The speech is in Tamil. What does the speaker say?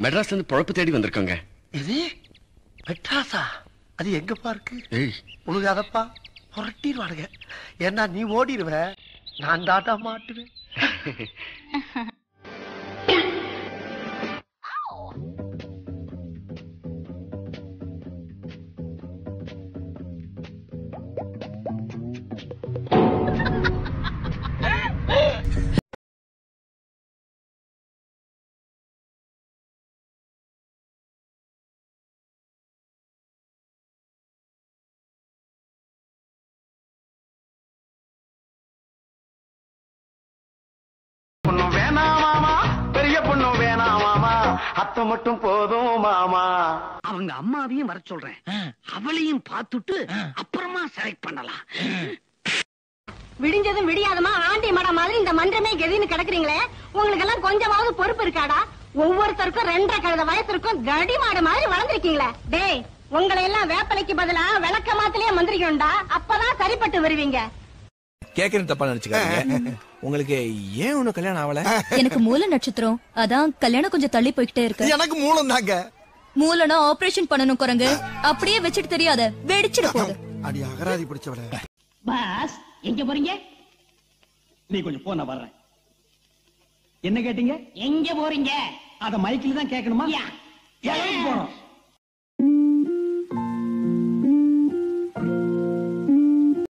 மெட்ராஸ்ல இருந்து பொழப்பு தேடி வந்திருக்கோங்க. இது மெட்ராஸா? அது எங்கப்பா இருக்கு ஏய். உனக்கு அதப்பா புரட்டிடுவானுங்க. ஏன்னா நீ ஓடிடுவ. நான் தாட்டா மாட்டுவேன். அத்தை மட்டும் போதும் மாமா. அவங்க அம்மாவையும் வர சொல்றேன். அவளையும் பார்த்துட்டு அப்புறமா செலக்ட் பண்ணலாம். விடிஞ்சதும் விடியாதமா ஆண்டி மடம் மாதிரி இந்த மன்றமே கெதின்னு கிடக்குறீங்களே? உங்களுக்கு எல்லாம் கொஞ்சமாவது பொறுப்பு இருக்காடா? ஒவ்வொருத்தருக்கும் ரெண்டரை கழுத வயசு இருக்கும் கடி மாடு மாதிரி வளர்ந்துருக்கீங்களே. டேய் உங்களை எல்லாம் வேப்பலைக்கு பதிலா விளக்க மாத்திலேயே மந்திரிக்கணும்டா. அப்பதான் சரிப்பட்டு வருவீங்க. கேக்குறது தப்பா நினைச்சுக்காதீங்க. உங்களுக்கு ஏன் ஒண்ணு கல்யாணம் ஆகல எனக்கு மூல நட்சத்திரம். அதான் கல்யாணம் கொஞ்சம் தள்ளி போய்கிட்டே இருக்கு. எனக்கு மூலம் தாங்க. மூலனா ஆபரேஷன் பண்ணணும் குரங்கு. அப்படியே வச்சுட்டு தெரியாத வெடிச்சிட போகுது. அடி அகராதி பிடிச்சவள. பாஸ் எங்க போறீங்க? நீ கொஞ்சம் போ நான் வர்றேன். என்ன கேட்டீங்க? எங்க போறீங்க? அத மைக்கில் தான் கேட்கணுமா? போறோம்